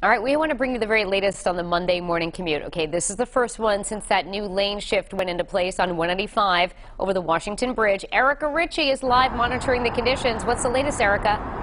All right, we want to bring you the very latest on the Monday morning commute. Okay, this is the first one since that new lane shift went into place on 195 over the Washington Bridge. Erica Ritchie is live monitoring the conditions. What's the latest, Erica?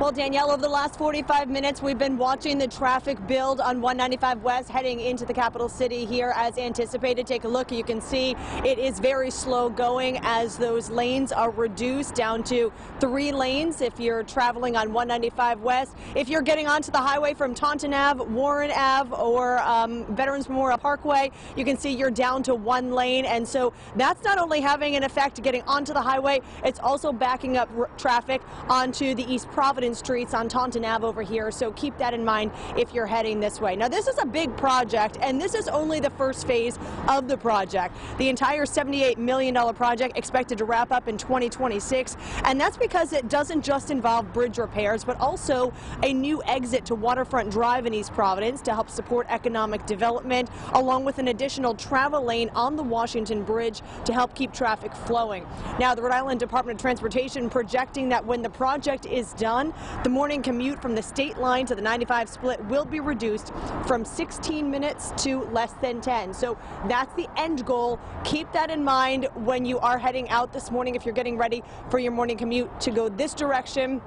Well, Danielle, over the last 45 minutes, we've been watching the traffic build on 195 West heading into the capital city here as anticipated. Take a look. You can see it is very slow going as those lanes are reduced down to three lanes if you're traveling on 195 West. If you're getting onto the highway from Taunton Ave, Warren Ave, or um, Veterans Memorial Parkway, you can see you're down to one lane. And so that's not only having an effect getting onto the highway, it's also backing up traffic onto the East Providence streets on Taunton Ave over here, so keep that in mind if you're heading this way. Now, this is a big project, and this is only the first phase of the project. The entire $78 million project expected to wrap up in 2026, and that's because it doesn't just involve bridge repairs, but also a new exit to Waterfront Drive in East Providence to help support economic development, along with an additional travel lane on the Washington Bridge to help keep traffic flowing. Now, the Rhode Island Department of Transportation projecting that when the project is done, the morning commute from the state line to the 95 split will be reduced from 16 minutes to less than 10. So that's the end goal. Keep that in mind when you are heading out this morning if you're getting ready for your morning commute to go this direction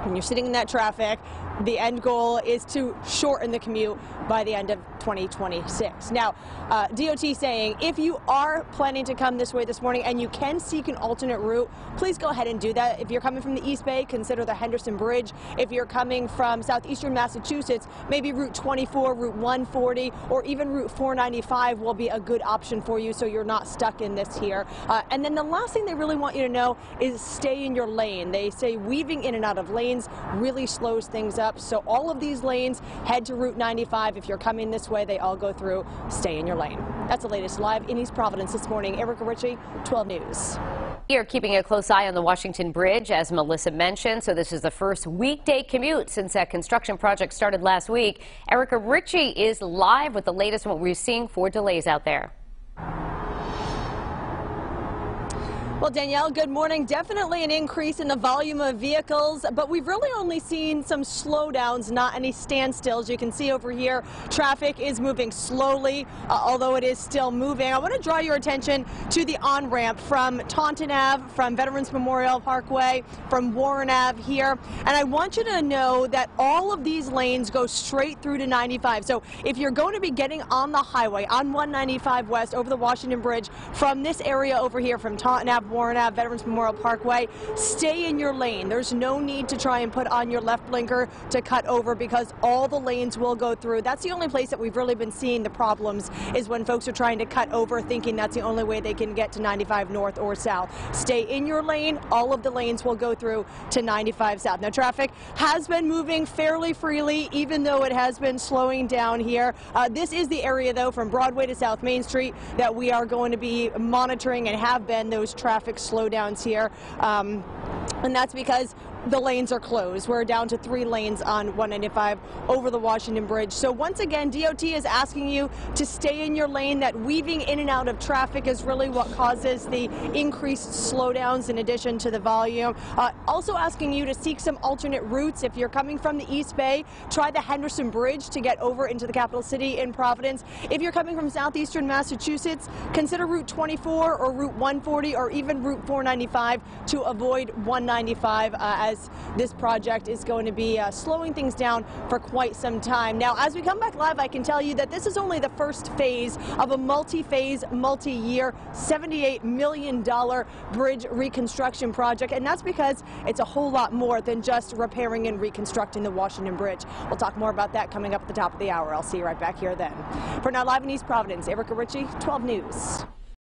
when you're sitting in that traffic, the end goal is to shorten the commute by the end of 2026. Now, uh, DOT saying if you are planning to come this way this morning and you can seek an alternate route, please go ahead and do that. If you're coming from the East Bay, consider the Henderson Bridge. If you're coming from southeastern Massachusetts, maybe Route 24, Route 140, or even Route 495 will be a good option for you so you're not stuck in this here. Uh, and then the last thing they really want you to know is stay in your lane. They say weaving in and out of lanes really slows things up. So all of these lanes head to Route 95. If you're coming this way, they all go through. Stay in your lane. That's the latest live in East Providence this morning. Erica Ritchie, 12 News. You're keeping a close eye on the Washington Bridge, as Melissa mentioned. So this is the first weekday commute since that construction project started last week. Erica Ritchie is live with the latest on what we're seeing for delays out there. Well, Danielle, good morning. Definitely an increase in the volume of vehicles, but we've really only seen some slowdowns, not any standstills. You can see over here, traffic is moving slowly, uh, although it is still moving. I want to draw your attention to the on-ramp from Taunton Ave, from Veterans Memorial Parkway, from Warren Ave here. And I want you to know that all of these lanes go straight through to 95. So if you're going to be getting on the highway on 195 West over the Washington Bridge from this area over here from Taunton Ave, Warren Ave, Veterans Memorial Parkway. Stay in your lane. There's no need to try and put on your left blinker to cut over because all the lanes will go through. That's the only place that we've really been seeing the problems is when folks are trying to cut over thinking that's the only way they can get to 95 north or south. Stay in your lane. All of the lanes will go through to 95 south. Now traffic has been moving fairly freely even though it has been slowing down here. Uh, this is the area though from Broadway to South Main Street that we are going to be monitoring and have been those traffic traffic slowdowns here. Um, and that's because the lanes are closed. We're down to three lanes on 195 over the Washington Bridge. So once again, DOT is asking you to stay in your lane. That weaving in and out of traffic is really what causes the increased slowdowns in addition to the volume. Uh, also asking you to seek some alternate routes. If you're coming from the East Bay, try the Henderson Bridge to get over into the capital city in Providence. If you're coming from southeastern Massachusetts, consider Route 24 or Route 140 or even Route 495 to avoid 195 uh, as this project is going to be uh, slowing things down for quite some time. Now, as we come back live, I can tell you that this is only the first phase of a multi-phase, multi-year, $78 million bridge reconstruction project, and that's because it's a whole lot more than just repairing and reconstructing the Washington Bridge. We'll talk more about that coming up at the top of the hour. I'll see you right back here then. For now, live in East Providence, Erica Ritchie, 12 News.